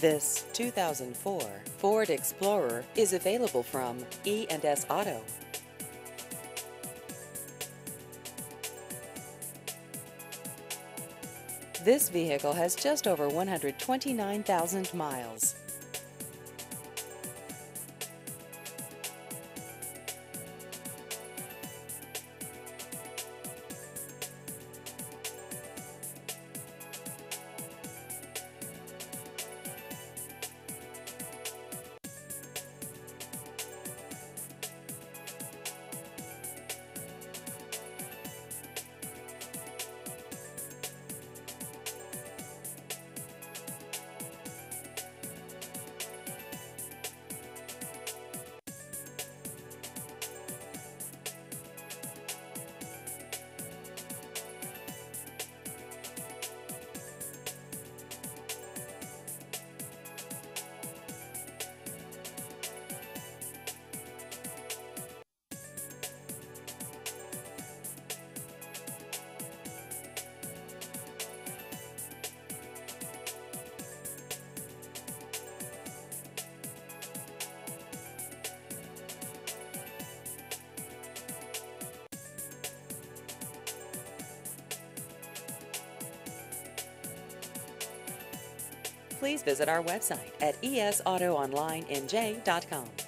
This 2004 Ford Explorer is available from E&S Auto. This vehicle has just over 129,000 miles. Please visit our website at esautoonlinenj.com.